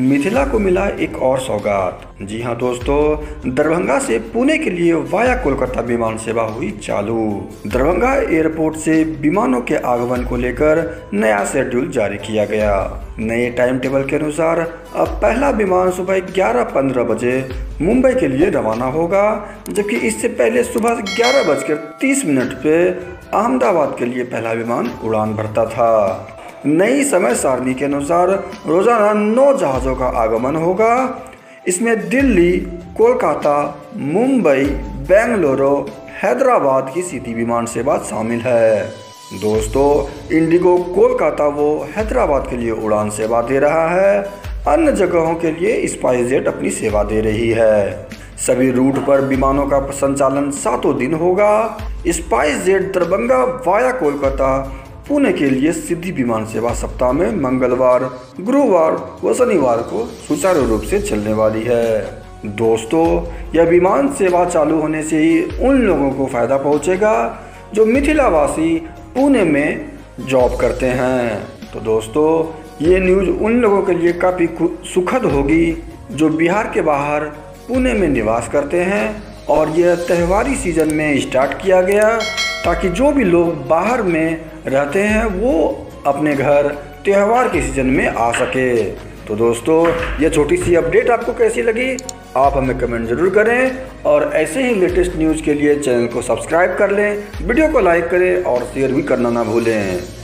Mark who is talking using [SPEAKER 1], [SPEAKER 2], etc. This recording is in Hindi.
[SPEAKER 1] मिथिला को मिला एक और सौगात। जी हाँ दोस्तों, दरभंगा से पुणे के लिए वाया कोलकाता विमान सेवा हुई चालू। दरभंगा एयरपोर्ट से विमानों के आगमन को लेकर नया शेड्यूल जारी किया गया। नए टाइम टेबल के अनुसार अब पहला विमान सुबह ग्यारह पंद्रह बजे मुंबई के लिए रवाना होगा, जबकि इससे पहले सुबह ग्यारह बजकर तीस मिनट पे अहमदाबाद के लिए पहला विमान उड़ान भरता था। नई समय सारणी के अनुसार रोज़ाना नौ जहाज़ों का आगमन होगा। इसमें दिल्ली, कोलकाता, मुंबई, बेंगलुरु, हैदराबाद की सीधी विमान सेवा शामिल है। दोस्तों, इंडिगो कोलकाता वो हैदराबाद के लिए उड़ान सेवा दे रहा है। अन्य जगहों के लिए स्पाइस जेट अपनी सेवा दे रही है। सभी रूट पर विमानों का संचालन सातों दिन होगा। Spice jet Darbhanga via Kolkata Pune के लिए सीधी विमान सेवा सप्ताह में मंगलवार, गुरुवार व शनिवार को सुचारू रूप से चलने वाली है। दोस्तों, यह विमान सेवा चालू होने से ही उन लोगों को फ़ायदा पहुंचेगा जो मिथिलावासी पुणे में जॉब करते हैं। तो दोस्तों, ये न्यूज़ उन लोगों के लिए काफ़ी सुखद होगी जो बिहार के बाहर पुणे में निवास करते हैं और यह त्यौहारी सीज़न में स्टार्ट किया गया। ताकि जो भी लोग बाहर में रहते हैं, वो अपने घर त्यौहार के सीज़न में आ सके। तो दोस्तों, ये छोटी सी अपडेट आपको कैसी लगी? आप हमें कमेंट ज़रूर करें और ऐसे ही लेटेस्ट न्यूज़ के लिए चैनल को सब्सक्राइब कर लें वीडियो को लाइक करें और शेयर भी करना ना भूलें।